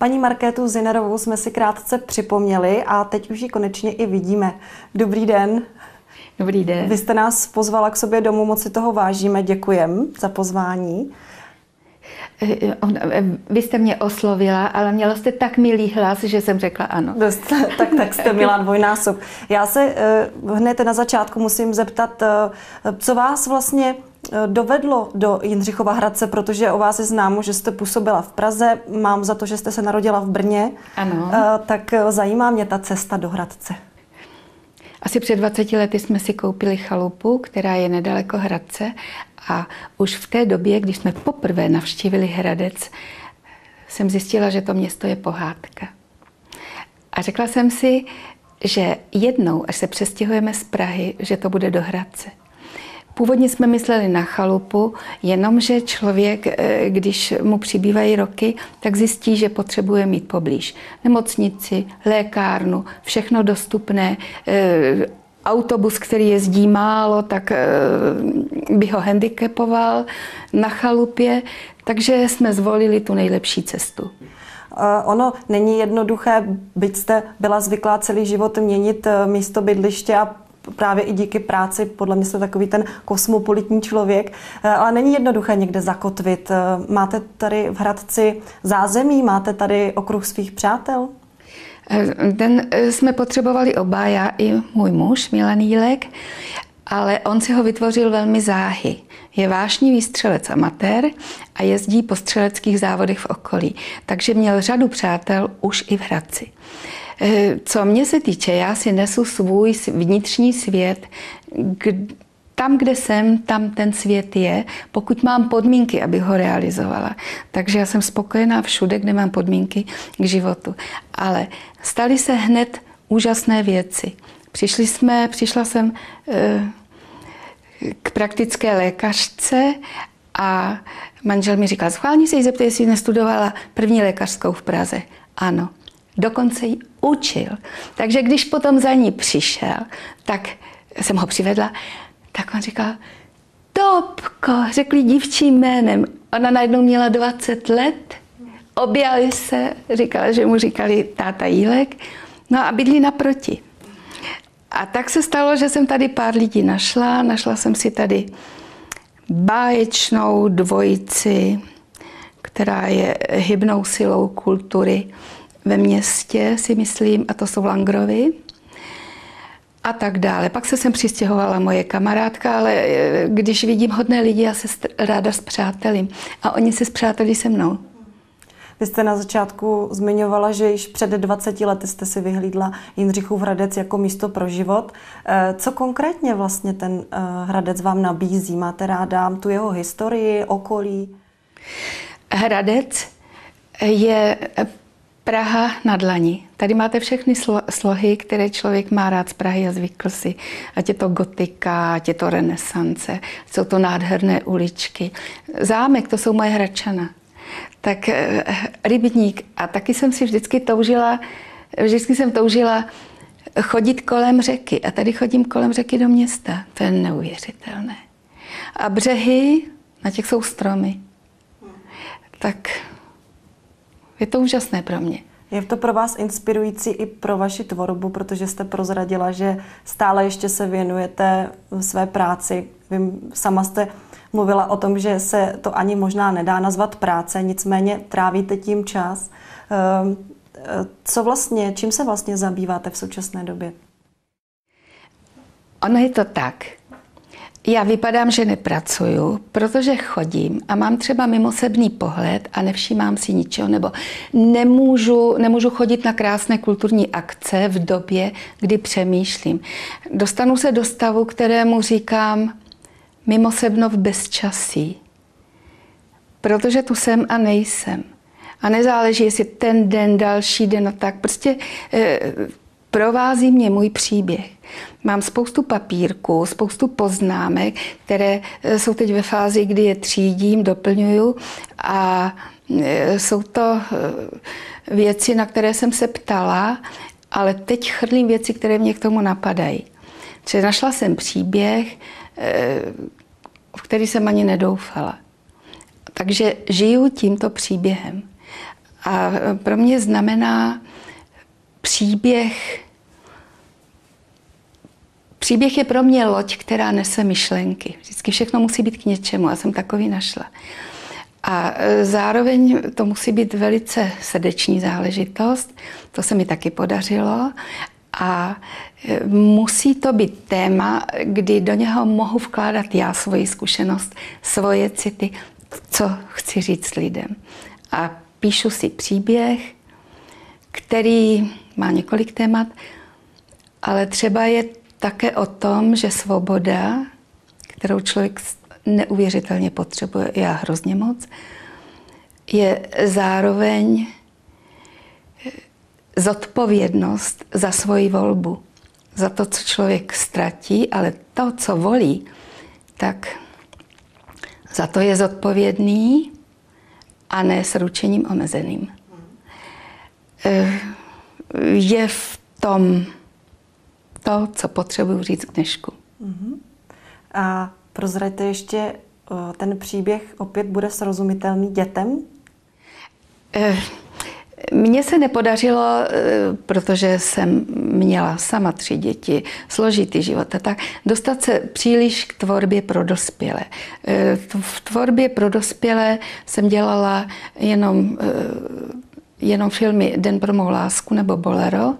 Paní Markétu Zinerovou jsme si krátce připomněli a teď už ji konečně i vidíme. Dobrý den. Dobrý den. Vy jste nás pozvala k sobě domů, moc si toho vážíme, děkujem za pozvání. Eh, eh, vy jste mě oslovila, ale měla jste tak milý hlas, že jsem řekla ano. Dost, tak, tak jste měla dvojnásob. Já se hned na začátku musím zeptat, co vás vlastně dovedlo do Jindřichova Hradce, protože o vás je známo, že jste působila v Praze, mám za to, že jste se narodila v Brně. Ano. Tak zajímá mě ta cesta do Hradce. Asi před 20 lety jsme si koupili chalupu, která je nedaleko Hradce a už v té době, když jsme poprvé navštívili Hradec, jsem zjistila, že to město je pohádka. A řekla jsem si, že jednou, až se přestěhujeme z Prahy, že to bude do Hradce. Původně jsme mysleli na chalupu, jenomže člověk, eh, když mu přibývají roky, tak zjistí, že potřebuje mít poblíž. Nemocnici, lékárnu, všechno dostupné, eh, autobus, který jezdí málo, tak eh, by ho handicapoval na chalupě, takže jsme zvolili tu nejlepší cestu. Ono není jednoduché, byť jste byla zvyklá celý život měnit místo bydliště a právě i díky práci, podle mě jste takový ten kosmopolitní člověk, eh, ale není jednoduché někde zakotvit. Eh, máte tady v Hradci zázemí, máte tady okruh svých přátel? Eh, ten jsme potřebovali oba, já i můj muž Milan Jílek, ale on si ho vytvořil velmi záhy. Je vášnivý střelec amatér a jezdí po střeleckých závodech v okolí, takže měl řadu přátel už i v Hradci. Eh, co mě se týče, já si nesu svůj vnitřní svět, tam, kde jsem, tam ten svět je, pokud mám podmínky, aby ho realizovala. Takže já jsem spokojená všude, kde mám podmínky k životu. Ale staly se hned úžasné věci. Přišli jsme, přišla jsem eh, k praktické lékařce a manžel mi říkal, schválně se jí zeptej, jestli nestudovala první lékařskou v Praze. Ano dokonce ji učil. Takže když potom za ní přišel, tak jsem ho přivedla, tak on říkal, Topko, řekli dívčím jménem. Ona najednou měla 20 let, objali se, říkala, že mu říkali táta Jílek, no a bydlí naproti. A tak se stalo, že jsem tady pár lidí našla. Našla jsem si tady báječnou dvojici, která je hybnou silou kultury ve městě, si myslím, a to jsou Langrovy a tak dále. Pak se sem přistěhovala moje kamarádka, ale eh, když vidím hodné lidi, já se ráda zpřátelím. A oni se zpřátelí se mnou. Vy jste na začátku zmiňovala, že již před 20 lety jste si vyhlídla Jindřichův Hradec jako místo pro život. Eh, co konkrétně vlastně ten eh, Hradec vám nabízí? Máte ráda tu jeho historii, okolí? Hradec je Praha na dlani. Tady máte všechny slohy, které člověk má rád z Prahy a zvykl si. Ať je to gotika, ať je to renesance, jsou to nádherné uličky. Zámek, to jsou moje hračana. Tak eh, rybník. A taky jsem si vždycky toužila, vždycky jsem toužila chodit kolem řeky. A tady chodím kolem řeky do města. To je neuvěřitelné. A břehy, na těch jsou stromy. Tak je to úžasné pro mě. Je to pro vás inspirující i pro vaši tvorbu, protože jste prozradila, že stále ještě se věnujete své práci. Vy sama jste mluvila o tom, že se to ani možná nedá nazvat práce, nicméně trávíte tím čas. Ehm, co vlastně, čím se vlastně zabýváte v současné době? Ono je to tak, já vypadám, že nepracuju, protože chodím a mám třeba mimosebný pohled a nevšímám si ničeho, nebo nemůžu, nemůžu chodit na krásné kulturní akce v době, kdy přemýšlím. Dostanu se do stavu, kterému říkám mimosebno v bezčasí, protože tu jsem a nejsem. A nezáleží, jestli ten den, další den a tak. Prostě eh, provází mě můj příběh. Mám spoustu papírků, spoustu poznámek, které eh, jsou teď ve fázi, kdy je třídím, doplňuju a eh, jsou to eh, věci, na které jsem se ptala, ale teď chrlím věci, které mě k tomu napadají. Čili našla jsem příběh, v který jsem ani nedoufala. Takže žiju tímto příběhem. A pro mě znamená příběh. Příběh je pro mě loď, která nese myšlenky. Vždycky všechno musí být k něčemu. A jsem takový našla. A e, zároveň to musí být velice srdeční záležitost. To se mi taky podařilo. A e, musí to být téma, kdy do něho mohu vkládat já svoji zkušenost, svoje city, co chci říct lidem. A píšu si příběh, který má několik témat, ale třeba je také o tom, že svoboda, kterou člověk neuvěřitelně potřebuje, já hrozně moc, je zároveň zodpovědnost za svoji volbu, za to, co člověk ztratí, ale to, co volí, tak za to je zodpovědný a ne s ručením omezeným. Eh, je v tom to, co potřebuji říct k dnešku. Uh-huh. A prozraďte ještě, ten příběh opět bude srozumitelný dětem? Eh, mně se nepodařilo, eh, protože jsem měla sama tři děti, složitý život a tak, dostat se příliš k tvorbě pro dospělé. Eh, v tvorbě pro dospělé jsem dělala jenom, jenom filmy Den pro mou lásku nebo Bolero.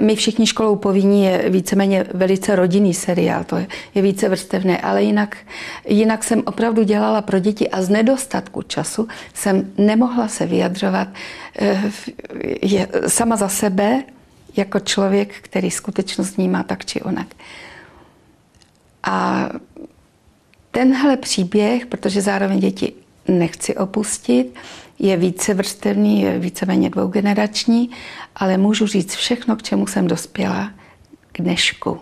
My všichni školou povinní je víceméně velice rodinný seriál, to je více vrstevné, ale jinak, jinak jsem opravdu dělala pro děti a z nedostatku času jsem nemohla se vyjadřovat eh, je, sama za sebe jako člověk, který skutečnost vnímá tak či onak. A tenhle příběh, protože zároveň děti nechci opustit, je více vrstevný, je víceméně dvougenerační, ale můžu říct všechno, k čemu jsem dospěla k dnešku.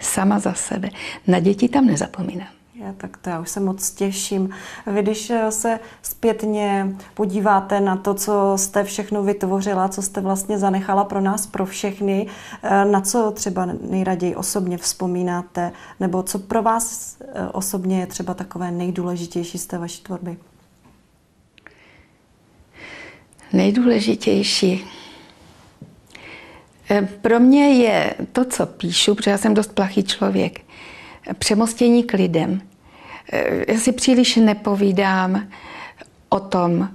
Sama za sebe. Na děti tam nezapomínám. Já, tak to já už se moc těším. Vy, když eh, se zpětně podíváte na to, co jste všechno vytvořila, co jste vlastně zanechala pro nás, pro všechny, eh, na co třeba nejraději osobně vzpomínáte, nebo co pro vás eh, osobně je třeba takové nejdůležitější z té vaší tvorby? Nejdůležitější. Eh, pro mě je to, co píšu, protože já jsem dost plachý člověk, přemostění k lidem. Eh, já si příliš nepovídám o tom,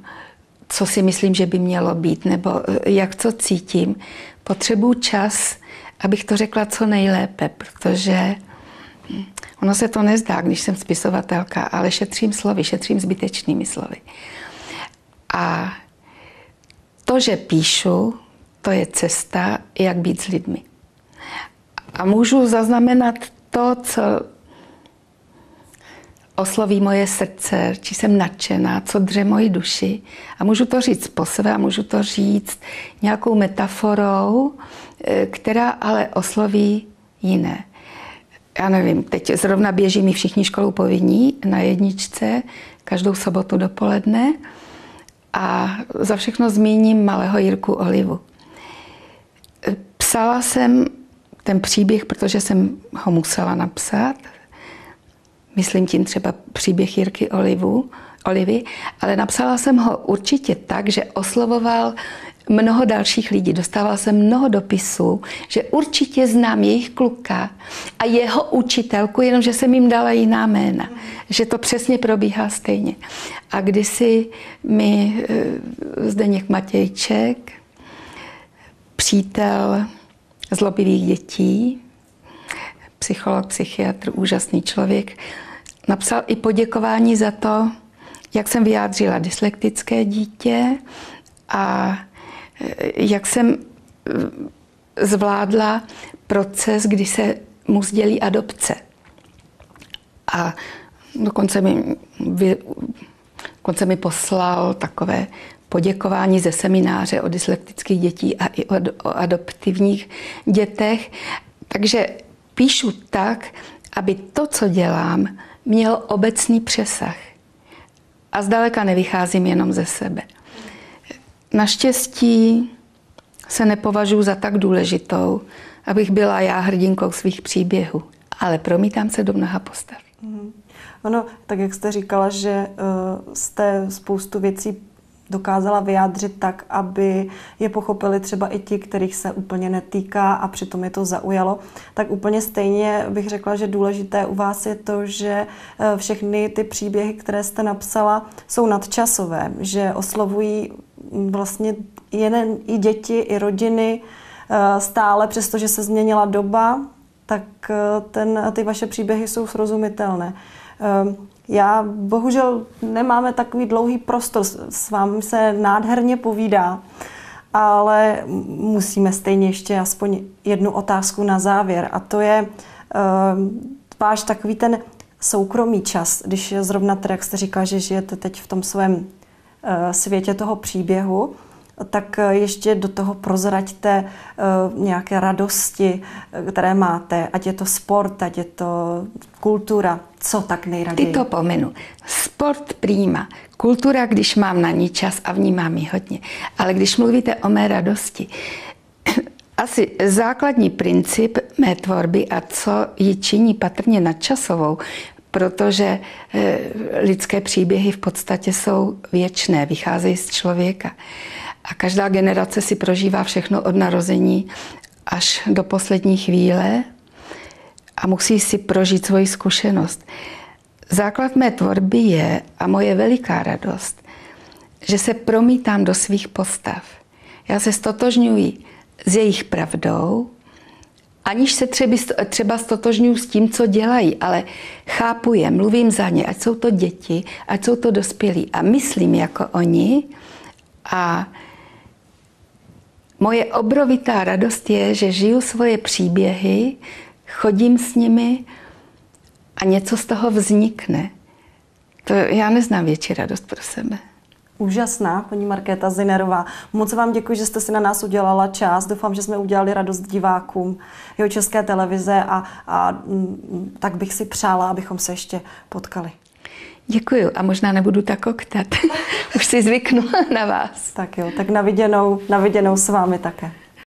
co si myslím, že by mělo být, nebo eh, jak co cítím. Potřebuji čas, abych to řekla co nejlépe, protože hm, ono se to nezdá, když jsem spisovatelka, ale šetřím slovy, šetřím zbytečnými slovy. A to, že píšu, to je cesta, jak být s lidmi. A můžu zaznamenat to, co osloví moje srdce, či jsem nadšená, co dře moji duši. A můžu to říct po své, a můžu to říct nějakou metaforou, eh, která ale osloví jiné. Já nevím, teď zrovna běží mi všichni školou povinní na jedničce každou sobotu dopoledne a za všechno zmíním malého Jirku Olivu. Psala jsem ten příběh, protože jsem ho musela napsat. Myslím tím třeba příběh Jirky Olivu, Olivy, ale napsala jsem ho určitě tak, že oslovoval mnoho dalších lidí. Dostával jsem mnoho dopisů, že určitě znám jejich kluka a jeho učitelku, jenomže jsem jim dala jiná jména. Že to přesně probíhá stejně. A kdysi mi eh, Zdeněk Matějček, přítel zlobivých dětí, psycholog, psychiatr, úžasný člověk, napsal i poděkování za to, jak jsem vyjádřila dyslektické dítě a jak jsem eh, zvládla proces, kdy se mu sdělí adopce. A dokonce mi, dokonce mi poslal takové poděkování ze semináře o dyslektických dětí a i o adoptivních dětech. Takže píšu tak, aby to, co dělám, mělo obecný přesah. A zdaleka nevycházím jenom ze sebe. Naštěstí se nepovažuji za tak důležitou, abych byla já hrdinkou svých příběhů, ale promítám se do mnoha postav. Mm. Ono, tak jak jste říkala, že uh, jste spoustu věcí dokázala vyjádřit tak, aby je pochopili třeba i ti, kterých se úplně netýká a přitom je to zaujalo. Tak úplně stejně bych řekla, že důležité u vás je to, že eh, všechny ty příběhy, které jste napsala, jsou nadčasové, že oslovují vlastně jen i děti, i rodiny eh, stále, přestože se změnila doba, tak eh, ten, ty vaše příběhy jsou srozumitelné. Já bohužel nemáme takový dlouhý prostor, s vámi se nádherně povídá, ale musíme stejně ještě aspoň jednu otázku na závěr a to je váš takový ten soukromý čas, když zrovna teda, jak jste říkal, že žijete teď v tom svém světě toho příběhu, tak eh, ještě do toho prozraďte uh, nějaké radosti, které máte, ať je to sport, ať je to kultura, co tak nejraději? Ty to pomenu. Sport prýma. Kultura, když mám na ní čas a vnímám ji hodně. Ale když mluvíte o mé radosti, asi základní princip mé tvorby a co ji činí patrně nadčasovou, protože eh, lidské příběhy v podstatě jsou věčné, vycházejí z člověka. A každá generace si prožívá všechno od narození až do poslední chvíle a musí si prožít svoji zkušenost. Základ mé tvorby je, a moje veliká radost, že se promítám do svých postav. Já se stotožňuji s jejich pravdou, aniž se třeba, třeba stotožňuji s tím, co dělají, ale chápu je, mluvím za ně, ať jsou to děti, ať jsou to dospělí a myslím jako oni. A moje obrovitá radost je, že žiju svoje příběhy, chodím s nimi a něco z toho vznikne. To já neznám větší radost pro sebe. Úžasná, paní Markéta Zinerová. Moc vám děkuji, že jste si na nás udělala čas. Doufám, že jsme udělali radost divákům jeho české televize a, a mm, tak bych si přála, abychom se ještě potkali. Děkuji a možná nebudu tak oktat. Už si zvyknu na vás. Tak jo, tak na viděnou, na viděnou s vámi také.